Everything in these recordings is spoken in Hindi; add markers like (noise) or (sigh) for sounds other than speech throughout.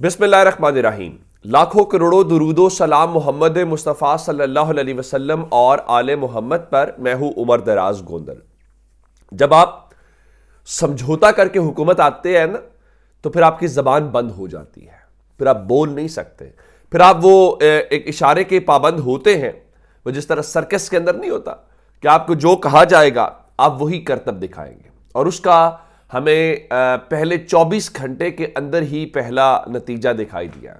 बिस्मिल्लाहिर्रहमानिर्रहीम। लाखों करोड़ों दुरूदो सलाम मोहम्मद मुस्तफ़ा सल्लल्लाहु अलैहि वसल्लम और आले मोहम्मद पर मैं हूँ उमर दराज गोंदल। जब आप समझौता करके हुकूमत आते हैं ना तो फिर आपकी जबान बंद हो जाती है। फिर आप बोल नहीं सकते। फिर आप वो एक इशारे के पाबंद होते हैं। वो जिस तरह सर्कस के अंदर नहीं होता। कि आपको जो कहा जाएगा, आप वही करतब दिखाएँगे। और उसका हमें पहले 24 घंटे के अंदर ही पहला नतीजा दिखाई दिया।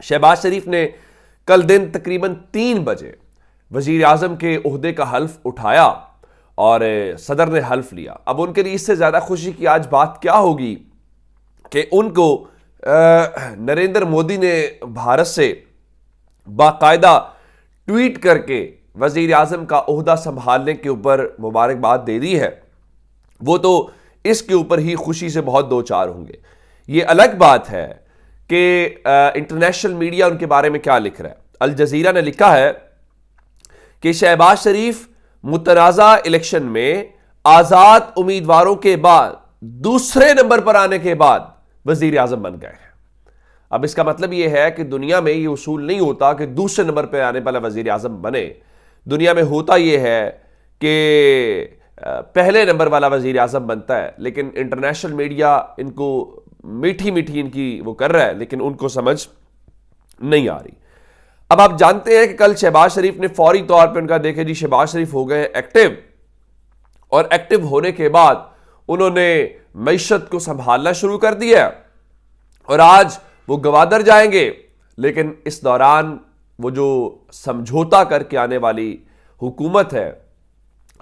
शहबाज शरीफ ने कल दिन तकरीबन तीन बजे वज़ीर आज़म के अहदे का हल्फ उठाया और सदर ने हल्फ लिया। अब उनके लिए इससे ज़्यादा खुशी की आज बात क्या होगी कि उनको नरेंद्र मोदी ने भारत से बाकायदा ट्वीट करके वज़ीर आज़म का अहदा संभालने के ऊपर मुबारकबाद दे दी है। वो तो इसके ऊपर ही खुशी से बहुत दो चार होंगे। ये अलग बात है कि इंटरनेशनल मीडिया उनके बारे में क्या लिख रहा है। अल जजीरा ने लिखा है कि शहबाज शरीफ मुतनाज़ा इलेक्शन में आज़ाद उम्मीदवारों के बाद, दूसरे नंबर पर आने के बाद वज़ीर आज़म बन गए हैं। अब इसका मतलब यह है कि दुनिया में यह उसूल नहीं होता कि दूसरे नंबर पर आने वाला वज़ीर आज़म बने। दुनिया में होता यह है कि पहले नंबर वाला वज़ीर अजम बनता है, लेकिन इंटरनेशनल मीडिया इनको मीठी मीठी इनकी वो कर रहा है, लेकिन उनको समझ नहीं आ रही। अब आप जानते हैं कि कल शहबाज शरीफ ने फौरी तौर पर उनका देखे जी, शहबाज शरीफ हो गए एक्टिव और एक्टिव होने के बाद उन्होंने मीशत को संभालना शुरू कर दिया और आज वो गवादर जाएँगे, लेकिन इस दौरान वो जो समझौता करके आने वाली हुकूमत है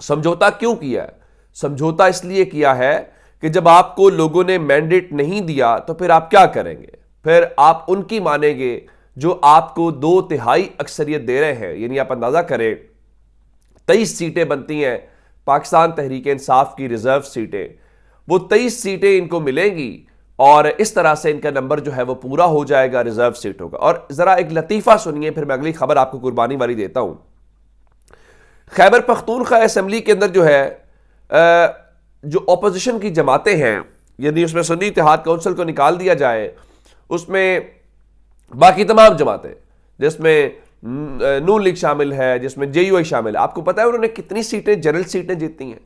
समझौता क्यों किया है? समझौता इसलिए किया है कि जब आपको लोगों ने मैंडेट नहीं दिया तो फिर आप क्या करेंगे? फिर आप उनकी मानेंगे जो आपको दो तिहाई अक्सरियत दे रहे हैं, यानी आप अंदाज़ा करें, तेईस सीटें बनती हैं पाकिस्तान तहरीक इंसाफ की रिज़र्व सीटें। वो तेईस सीटें इनको मिलेंगी और इस तरह से इनका नंबर जो है वो पूरा हो जाएगा रिज़र्व सीटों का और ज़रा एक लतीफ़ा सुनिए, फिर मैं अगली खबर आपको कुर्बानी वाली देता हूँ। खैबर पख्तूनख्वा असम्बली के अंदर जो है जो अपोजिशन की जमातें हैं यदि उसमें सुन्नी इतिहाद काउंसिल को निकाल दिया जाए, उसमें बाकी तमाम जमातें, जिसमें नून लीग शामिल है, जिसमें जे यू आई शामिल है। आपको पता है उन्होंने कितनी सीटें जनरल सीटें जीती हैं?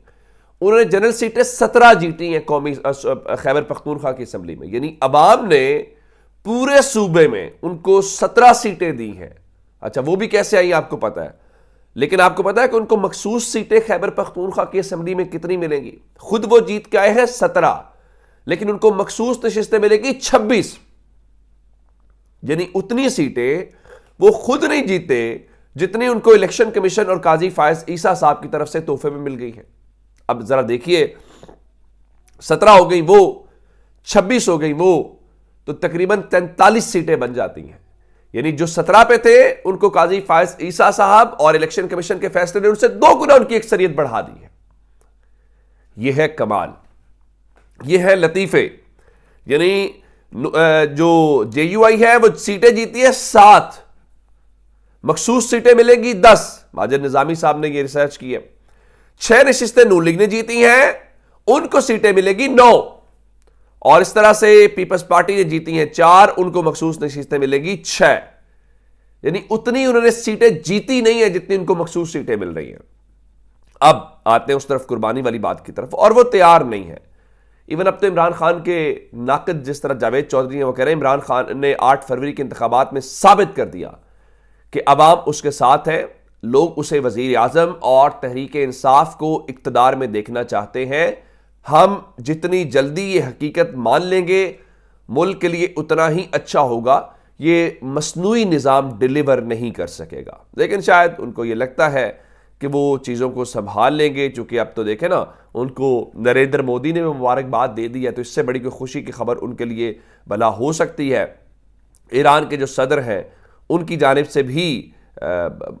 उन्होंने जनरल सीटें सत्रह जीती हैं कौमी खैबर पख्तूनख्वा की असम्बली में। यानी अवाम ने पूरे सूबे में उनको सत्रह सीटें दी हैं। अच्छा वो भी कैसे आई आपको पता है? लेकिन आपको पता है कि उनको मखसूस सीटें खैबर पख्तूनख्वा की असम्बली में कितनी मिलेंगी? खुद वो जीत के आए हैं सत्रह, लेकिन उनको मखसूस नशस्तें मिलेंगी छब्बीस। यानी उतनी सीटें वो खुद नहीं जीते जितनी उनको इलेक्शन कमीशन और काजी फायज ईसा साहब की तरफ़ से तोहफे में मिल गई है। अब जरा देखिए, सत्रह हो गई वो, छब्बीस हो गई वो तो तकरीबन तैंतालीस सीटें बन जाती हैं। यानी जो सत्रह पे थे, उनको काजी फायज ईसा साहब और इलेक्शन कमीशन के फैसले ने उनसे दो गुना उनकी अक्सरियत बढ़ा दी है। यह है कमाल। यह है लतीफे। यानी जो जे यू आई है, वो सीटें जीती है सात। मखसूस सीटें मिलेंगी दस। माजिद निजामी साहब ने यह रिसर्च की है। छह नशिस्तें नू लीग ने जीती हैं, उनको सीटें मिलेगी नौ। और इस तरह से पीपल्स पार्टी ने जीती हैं चार, उनको मखसूस नशीतें मिलेगी छह। यानी उतनी उन्होंने सीटें जीती नहीं है जितनी उनको मखसूस सीटें मिल रही हैं। अब आते हैं उस तरफ़ कुर्बानी वाली बात की तरफ़, और वो तैयार नहीं है। इवन अब तो इमरान खान के नाकद जिस तरह जावेद चौधरी हैं, वो कह रहे हैं, इमरान खान ने आठ फरवरी के इंतबात में साबित कर दिया कि अवाम उसके साथ है, लोग उसे वज़ीर आज़म और तहरीक इंसाफ को इकतदार में देखना चाहते हैं। हम जितनी जल्दी ये हकीकत मान लेंगे, मुल्क के लिए उतना ही अच्छा होगा। ये मसनू निज़ाम डिलीवर नहीं कर सकेगा। लेकिन शायद उनको ये लगता है कि वो चीज़ों को संभाल लेंगे, चूँकि अब तो देखें ना, उनको नरेंद्र मोदी ने मुबारकबाद दे दी है तो इससे बड़ी कोई खुशी की खबर उनके लिए भला हो सकती है। ईरान के जो सदर हैं, उनकी जानब से भी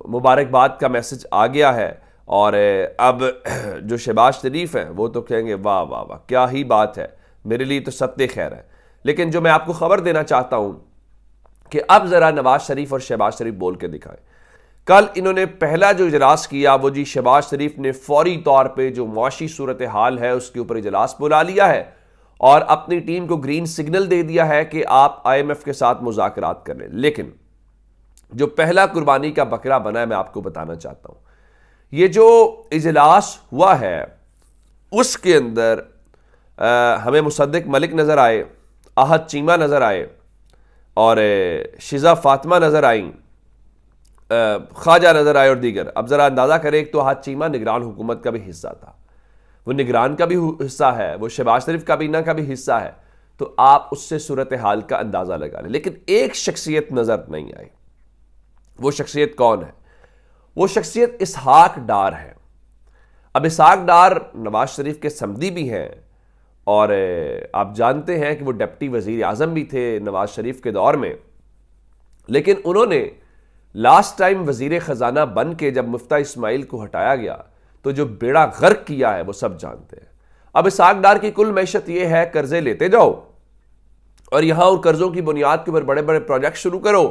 मुबारकबाद का मैसेज आ गया है। और अब (clears throat) जो शहबाज शरीफ हैं, वो तो कहेंगे, वाह वाह वाह, क्या ही बात है, मेरे लिए तो सत्य खैर है। लेकिन जो मैं आपको खबर देना चाहता हूँ कि अब ज़रा नवाज़ शरीफ और शहबाज शरीफ बोल के दिखाएँ। कल इन्होंने पहला जो इजलास किया, वो जी शहबाज शरीफ ने फौरी तौर पर जो मुआशी सूरत हाल है, उसके ऊपर इजलास बुला लिया है और अपनी टीम को ग्रीन सिग्नल दे दिया है कि आप आईएमएफ के साथ मुजाकरात करें लेकिन जो पहला कुर्बानी का बकरा बना है, मैं आपको बताना चाहता हूँ। ये जो इजलास हुआ है उसके अंदर आ, हमें मुसद्दिक मलिक नज़र आए आहद चीमा नज़र आए और शिजा फातिमा नज़र आई ख्वाजा नज़र आए और दीगर। अब ज़रा अंदाज़ा करें एक तो आहद चीमा निगरान हुकूमत का भी हिस्सा था। वो निगरान का भी हिस्सा है वो शहबाज शरीफ काबीना का भी हिस्सा है तो आप उससे सूरत हाल का अंदाज़ा लगा लें। लेकिन एक शख्सियत नज़र नहीं आई। वो शख्सियत कौन है? वो शख्सियत इसहाक डार है। अब इसहाक डार नवाज़ शरीफ के समदी भी हैं और आप जानते हैं कि वो डिप्टी वज़ीर आज़म भी थे नवाज़ शरीफ के दौर में। लेकिन उन्होंने लास्ट टाइम वज़ीर ख़जाना बन के जब मुफ्ता इस्माइल को हटाया गया तो जो बेड़ा गर्क किया है वो सब जानते हैं। अब इस डार की कुल मैशत ये है, कर्जे लेते जाओ और यहाँ उन कर्जों की बुनियाद के ऊपर बड़े बड़े प्रोजेक्ट शुरू करो।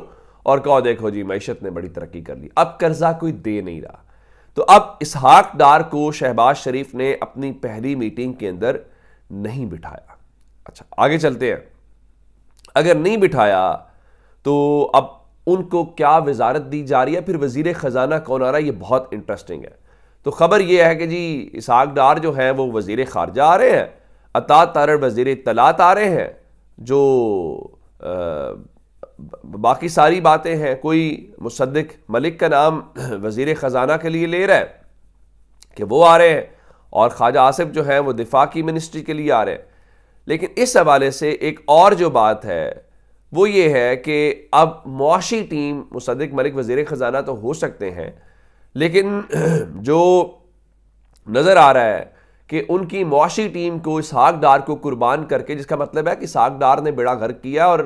और कहो देखो जी मैशत ने बड़ी तरक्की कर ली। अब कर्जा कोई दे नहीं रहा। तो अब इसहाक डार को शहबाज शरीफ ने अपनी पहली मीटिंग के अंदर नहीं बिठाया। अच्छा आगे चलते हैं। अगर नहीं बिठाया तो अब उनको क्या वजारत दी जा रही है? फिर वज़ीर ख़जाना कौन आ रहा है? ये बहुत इंटरेस्टिंग है। तो खबर यह है कि जी इसहाक डार जो हैं वो वज़ीर खारजा आ रहे हैं। अता तार वज़ीर तलात आ रहे हैं जो आ, बाकी सारी बातें हैं। कोई मुसद्दिक मलिक का नाम (clears throat) वज़ीर ख़जाना के लिए ले रहा है कि वो आ रहे हैं और ख्वाजा आसिफ जो है वो दिफा की मिनिस्ट्री के लिए आ रहे हैं। लेकिन इस हवाले से एक और जो बात है, वो ये है कि अब मुआशी टीम, मुसद्दिक मलिक, वज़ीर ख़जाना तो हो सकते हैं, लेकिन (clears throat) जो नज़र आ रहा है कि उनकी मुआशी टीम को इसहाक डार को कुर्बान करके, जिसका मतलब है कि इसहाक डार ने बेड़ा घर किया और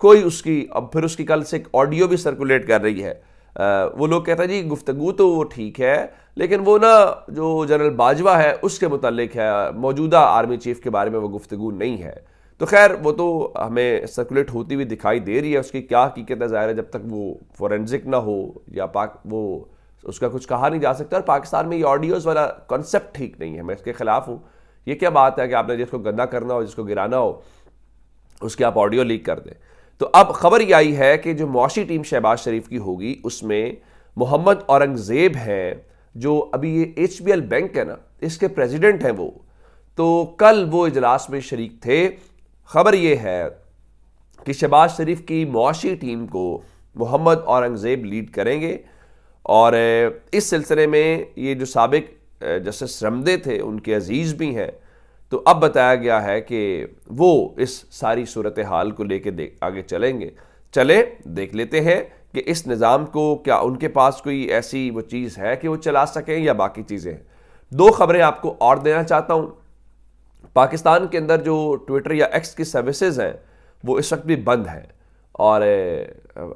कोई उसकी अब फिर उसकी कल से एक ऑडियो भी सर्कुलेट कर रही है। आ, वो लोग कहते हैं जी गुफ्तगु तो वो ठीक है लेकिन वो ना जो जनरल बाजवा है उसके मुतलक है मौजूदा आर्मी चीफ के बारे में वो गुफ्तगु नहीं है। तो खैर वो तो हमें सर्कुलेट होती हुई दिखाई दे रही है उसकी क्या हकीकत है ज़ाहिर है जब तक वो फॉरेंसिक ना हो या पाक वो उसका कुछ कहा नहीं जा सकता और पाकिस्तान में ये ऑडियोज़ वाला कॉन्सेप्ट ठीक नहीं है मैं इसके ख़िलाफ़ हूँ। ये क्या बात है कि आपने जिसको गंदा करना हो जिसको गिराना हो उसके आप ऑडियो लीक कर दें। तो अब खबर यह आई है कि जो मुआशी टीम शहबाज शरीफ की होगी, उसमें मोहम्मद औरंगज़ेब हैं, जो अभी ये HBL बैंक है ना, इसके प्रेसिडेंट हैं वो। तो कल वो इजलास में शरीक थे। खबर ये है कि शहबाज शरीफ की मुआशी टीम को मोहम्मद औरंगज़ेब लीड करेंगे और, इस सिलसिले में ये जो सबक जस्टिस रमदे थे, उनके अज़ीज़ भी हैं। तो अब बताया गया है कि वो इस सारी सूरत हाल को लेके देख आगे चलेंगे। चले, देख लेते हैं कि इस निज़ाम को क्या उनके पास कोई ऐसी वो चीज़ है कि वो चला सकें या बाकी चीज़ें हैं। दो खबरें आपको और देना चाहता हूँ। पाकिस्तान के अंदर जो ट्विटर या एक्स की सर्विसेज़ हैं, वो इस वक्त भी बंद हैं। और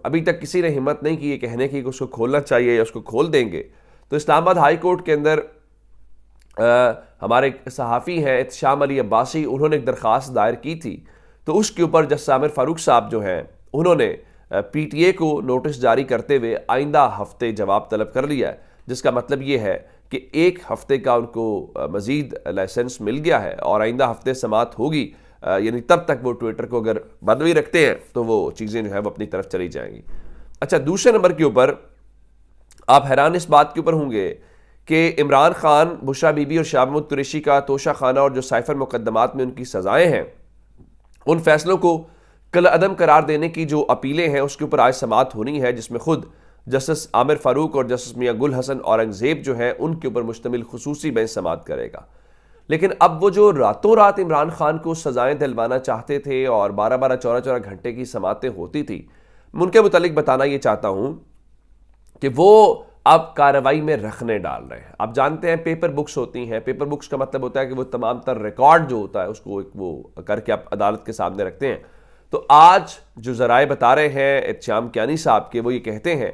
अभी तक किसी ने हिम्मत नहीं की ये कहने की कि उसको खोलना चाहिए या उसको खोल देंगे। तो इस्लामाबाद हाई कोर्ट के अंदर आ, हमारे सहाफ़ी हैं इतशाम अली अब्बासी उन्होंने एक दरख्वास्त दायर की थी तो उसके ऊपर जस आमिर फ़ारूक साहब जो हैं उन्होंने पी टी ए को नोटिस जारी करते हुए आइंदा हफ़्ते जवाब तलब कर लिया है जिसका मतलब ये है कि एक हफ़्ते का उनको मज़ीद लाइसेंस मिल गया है और आइंदा हफ़्ते समात होगी यानी तब तक वो ट्विटर को अगर बंद भी रखते हैं तो वो चीज़ें जो है वो अपनी तरफ़ चली जाएँगी। अच्छा दूसरे नंबर के ऊपर आप हैरान इस बात के ऊपर होंगे कि इमरान खान, बुशा बीबी और शाहमद कुरेशी का तोशा खाना और जो साइफर मुकदमात में उनकी सज़ाएँ हैं, उन फैसलों को कल अदम करार देने की जो अपीलें हैं, उसके ऊपर आज समात होनी है, जिसमें खुद जस्टिस आमिर फ़ारूक और जस्टिस मियाँ गुल हसन औरंगज़ेब जो हैं, उनके ऊपर मुश्तमिल खसूसी बेंच समात करेगा। लेकिन अब वो जो रातों रात इमरान खान को सजाएँ दिलवाना चाहते थे और बारह बारह चौदह चौदह घंटे की समातें होती थी, उनके मुतालिक बताना ये चाहता हूँ कि वो अब कार्रवाई में रखने डाल रहे हैं। आप जानते हैं पेपर बुक्स होती हैं। पेपर बुक्स का मतलब होता है कि वो तमाम तर रिकॉर्ड जो होता है, उसको एक वो करके आप अदालत के सामने रखते हैं। तो आज जो जराए बता रहे हैं इतशाम क्यानी साहब के, वो ये कहते हैं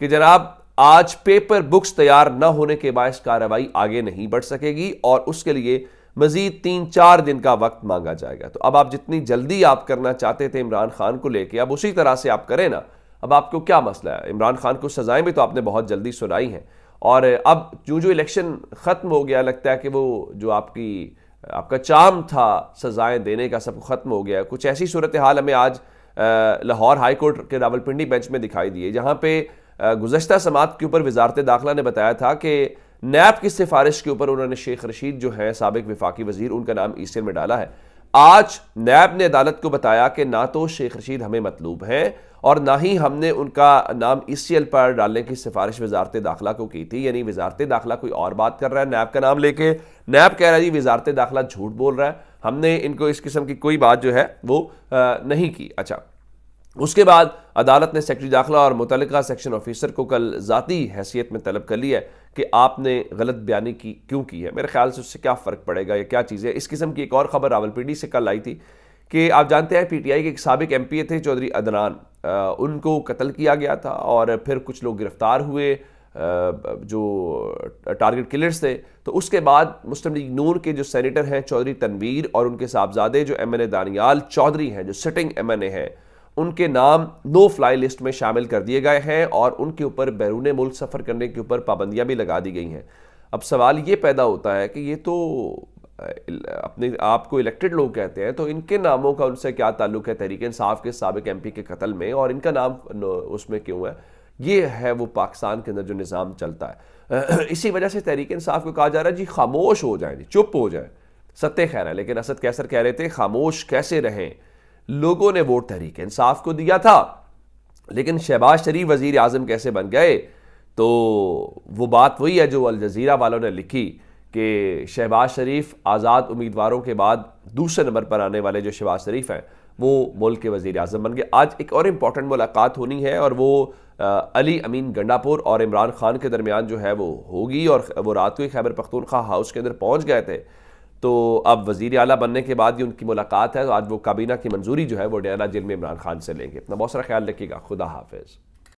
कि जनाब, आज पेपर बुक्स तैयार न होने के बायस कार्रवाई आगे नहीं बढ़ सकेगी और उसके लिए मजीद तीन चार दिन का वक्त मांगा जाएगा। तो अब आप जितनी जल्दी आप करना चाहते थे इमरान खान को लेके, अब उसी तरह से आप करें ना। अब आपको क्या मसला है? इमरान खान को सजाएँ भी तो आपने बहुत जल्दी सुनाई हैं। और अब जो जो इलेक्शन ख़त्म हो गया, लगता है कि वो, जो आपकी, आपका चाम था सजाएँ देने का, सब ख़त्म हो गया। कुछ ऐसी सूरत हाल हमें आज लाहौर हाई कोर्ट के रावलपिंडी बेंच में दिखाई दी है, जहाँ पे गुजशत समात के ऊपर वजारत दाखिला ने बताया था कि नैब की सिफारिश के ऊपर उन्होंने शेख रशीद जो है, सबक विफाकी वज़ीर, उनका नाम ईस्टर में डाला है। आज नैब ने अदालत को बताया कि ना तो शेख रशीद हमें मतलूब हैं और ना ही हमने उनका नाम ई पर डालने की सिफारिश वजारत दाखिला को की थी। यानी वजारत दाखिला कोई और बात कर रहा है नैब का नाम लेके। नैब कह रहा है जी वजारत दाखिला झूठ बोल रहा है। हमने इनको इस किस्म की कोई बात जो है वो आ, नहीं की। अच्छा उसके बाद अदालत ने सेक्रेटरी दाखिला और मुतल सेक्शन ऑफिसर को कल ज़ाती हैसियत में तलब कर लिया है कि आपने गलत बयानी की क्यों की है। मेरे ख्याल से उससे क्या फ़र्क पड़ेगा या क्या चीज़ है? इस किस्म की एक और ख़बर रावलपिंडी से कल आई थी कि आप जानते हैं पीटीआई के एक सबक एम थे चौधरी अदनान। आ, उनको कत्ल किया गया था और फिर कुछ लोग गिरफ़्तार हुए आ, जो टारगेट किलर्स थे। तो उसके बाद मुस्लिम लीग नूर के जो सेनेटर हैं चौधरी तनवीर और उनके साहबजादे जो M N A Daniyal Chaudhry हैं जो सिटिंग एम एन ए हैं उनके नाम नो फ्लाई लिस्ट में शामिल कर दिए गए हैं और उनके ऊपर बैरून मुल्क सफ़र करने के ऊपर पाबंदियाँ भी लगा दी गई हैं। अब सवाल ये पैदा होता है कि ये तो अपने आप को इलेक्टेड लोग कहते हैं तो इनके नामों का उनसे क्या ताल्लुक है? तहरीक इंसाफ के सबक एम के कत्ल में और इनका नाम उसमें क्यों है? ये है वो पाकिस्तान के अंदर जो निज़ाम चलता है। इसी वजह से तहरीक इंसाफ को कहा जा रहा है, जी, खामोश हो जाए जी चुप हो जाए, सत्य खैर है। लेकिन असद कैसर कह रहे थे, खामोश कैसे रहें? लोगों ने वोट तहरीक इंसाफ को दिया था। लेकिन शहबाज शरीफ वज़ीर आज़म कैसे बन गए तो वो बात वही है जो अल जजीरा वालों ने लिखी कि शहबाज शरीफ आज़ाद उम्मीदवारों के बाद दूसरे नंबर पर आने वाले जो शहबाज शरीफ हैं वो मुल्क के वज़ीर अजम बन गए। आज एक और इंपॉर्टेंट मुलाकात होनी है और वो आ, अली अमीन गंडापुर और इमरान खान के दरमियान जो है वो होगी और वो रात को ही खैबर पख्तूनख्वा हाउस के अंदर पहुँच गए थे। तो अब वज़ीर अला बनने के बाद ही उनकी मुलाकात है। तो आज वो काबीना की मंजूरी जो है वो डेरा जेल में इमरान खान से लेंगे। अपना बहुत सारा ख्याल रखिएगा। खुदा हाफिज़।